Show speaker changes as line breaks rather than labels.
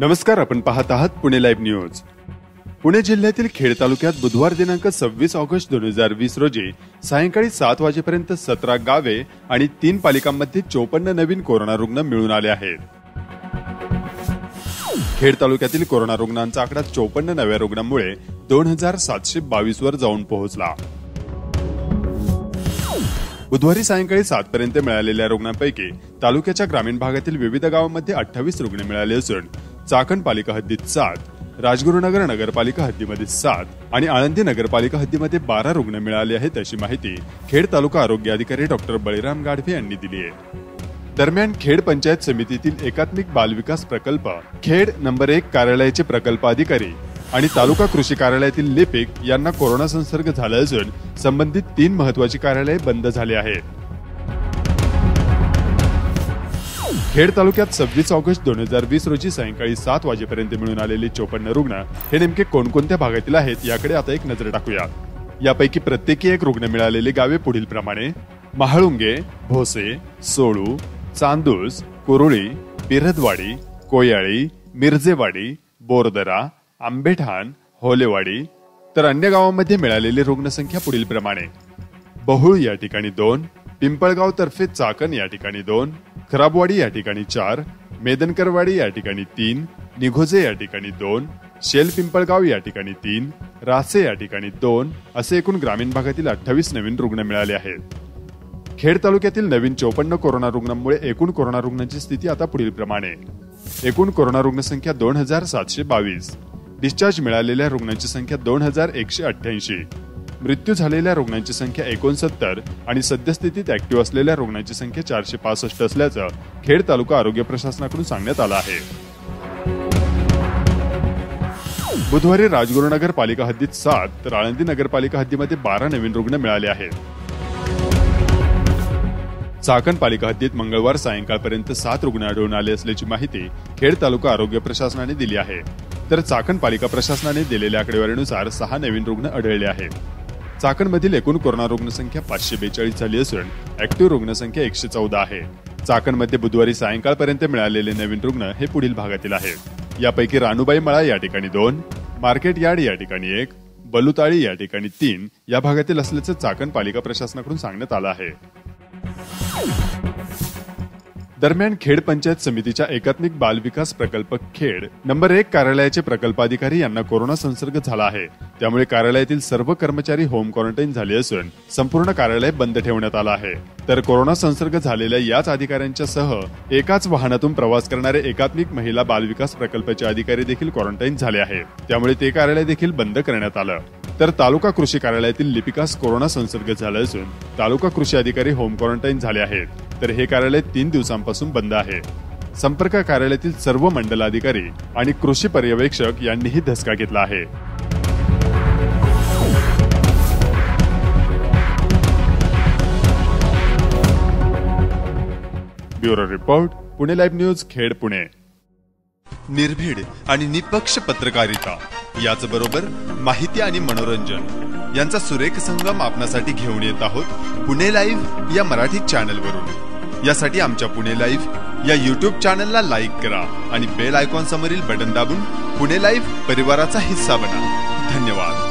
नमस्कार आपण पाहत आहात पुणे लाईव्ह न्यूज. पुणे जिल्ह्यातील खेड तालुक्यात बुधवार दिनांक सव्वीस ऑगस्ट दोन हजार वीस रोजी सायंकाळी सात वाजेपर्यंत सतरा गावे आणि तीन पालिकांमध्ये चोपन्न नवीन कोरोना रुग्ण मिळून आले आहेत. खेड तालुक्यातील कोरोना रुग्णांचा आकडा चोपन्न नव्या रुग्णांमुळे दोन हजार सातशे बावीस वर जाऊन पोहोचला. बुधवारी सायंकाळी सात पर्यंत मिळालेल्या रुग्णांपैकी तालुक्याच्या ग्रामीण भागातील विविध गावांमध्ये अठ्ठावीस रुग्ण मिळाले असून चाकण पालिका हद्दीत सात राजगुरुनगर नगरपालिका हद्दीमध्ये सात आणि आळंदी नगरपालिका हद्दीमध्ये बारा रुग्ण मिळाले आहेत अशी माहिती खेड तालुका आरोग्य अधिकारी डॉक्टर बळीराम गाढवे यांनी दिली आहे. दरम्यान खेड पंचायत समितीतील एकात्मिक बालविकास प्रकल्प खेड नंबर एक कार्यालयाचे प्रकल्प अधिकारी आणि तालुका कृषी कार्यालयातील लिपिक यांना कोरोना संसर्ग झाला असून संबंधित तीन महत्वाची कार्यालये बंद झाली आहेत. खेड तालुक्यात सव्वीस ऑगस्ट दोन हजार वीस रोजी सायंकाळी सात वाजेपर्यंत मिळून आलेले चोपन्न रुग्ण हे नेमके कोणकोणत्या भागातील आहेत याकडे आता एक नजर टाकूया. यापैकी प्रत्येकी एक रुग्ण मिळालेली गावे पुढील प्रमाणे महाळुंगे भोसे सोळू चांदूस कुरुळी बिरदवाडी कोयाळी मिरजेवाडी बोरदरा आंबेठाण होलेवाडी तर अन्य गावांमध्ये मिळालेली रुग्णसंख्या पुढील प्रमाणे बहुळ या ठिकाणी दोन पिंपळगाव तर्फे चाकण या ठिकाणी दोन खराबवाडी या ठिकाणी चार मेदनकरवाडी या ठिकाणी तीन निघोजे या ठिकाणी दोन शेल पिंपळगाव या ठिकाणी तीन रासे या ठिकाणी दोन असे एकूण ग्रामीण भागातील अठ्ठावीस नवीन रुग्ण मिळाले आहेत. खेड तालुक्यातील नवीन चौपन्न कोरोना रुग्णांमुळे एकूण कोरोना रुग्णांची स्थिती आता पुढील प्रमाणे. एकूण कोरोना रुग्णसंख्या दोन हजार सातशे बावीस. डिस्चार्ज मिळालेल्या रुग्णांची संख्या दोन हजार एकशे अठ्ठ्याऐंशी. मृत्यू झालेल्या रुग्णांची संख्या एकोणसत्तर आणि सद्यस्थितीत ऍक्टिव्ह असलेल्या रुग्णांची संख्या चारशे पासष्ट असल्याचं खेड तालुका आरोग्य प्रशासनाकडून सांगण्यात आलं आहे. बुधवारी राजगुरुनगर पालिका हद्दीत सात तर आळंदी नगरपालिका हद्दीमध्ये बारा नवीन रुग्ण मिळाले आहेत. चाकण पालिका हद्दीत मंगळवार सायंकाळपर्यंत सात रुग्ण आढळून आले असल्याची माहिती खेड तालुका आरोग्य प्रशासनाने दिली आहे. तर चाकण पालिका प्रशासनाने दिलेल्या आकडेवारीनुसार सहा नवीन रुग्ण आढळले आहेत. चाकणमधील एकूण कोरोना रुग्णसंख्या पाचशे बेचाळीस झाली असून ऍक्टिव्ह रुग्णसंख्या एकशे चौदा आहे. चाकणमध्ये बुधवारी सायंकाळपर्यंत मिळालेले नवीन रुग्ण हे पुढील भागातील आहेत यापैकी रानूबाई मळा या ठिकाणी दोन मार्केट यार्ड या ठिकाणी एक बलुताळी या ठिकाणी तीन या भागातील असल्याचं चाकण पालिका प्रशासनाकडून सांगण्यात आलं आहे. दरम्यान खेड पंचायत समितीच्या एकात्मिक बालविकास प्रकल्प खेड नंबर एक कार्यालयाचे प्रकल्पाधिकारी यांना कोरोना संसर्ग झाला आहे. त्यामुळे कार्यालयातील सर्व कर्मचारी होम क्वारंटाईन झाले असून संपूर्ण कार्यालय बंद ठेवण्यात आलं आहे. तर कोरोना संसर्ग झालेल्या याच अधिकाऱ्यांच्या सह एकाच वाहनातून प्रवास करणारे एकात्मिक महिला बाल विकास प्रकल्पाचे अधिकारी देखील क्वारंटाईन झाले आहे. त्यामुळे ते कार्यालय देखील बंद करण्यात आलं. तर तालुका कृषी कार्यालयातील लिपिकास कोरोना संसर्ग झाला असून तालुका कृषी अधिकारी होम क्वारंटाईन झाले आहेत. तर हे कार्यालय तीन दिवसांपासून बंद आहे. संपर्क कार्यालयातील सर्व मंडलाधिकारी आणि कृषी पर्यवेक्षक यांनीही धसका घेतला आहे. Bureau report Pune live news Khed Pune. निर्भीड आणि निपक्ष पत्रकारिता याच बरोबर माहिती आणि मनोरंजन. यांचा सुरेख संगम आपणासाठी घेऊन येत आहोत पुणे लाईव्ह या मराठी चॅनलवरून. यासाठी आमच्या पुणे लाईव्ह या युट्यूब चॅनलला लाईक करा आणि बेल आयकॉन समोरील बटन दाबून पुणे लाईव्ह परिवाराचा हिस्सा बना. धन्यवाद.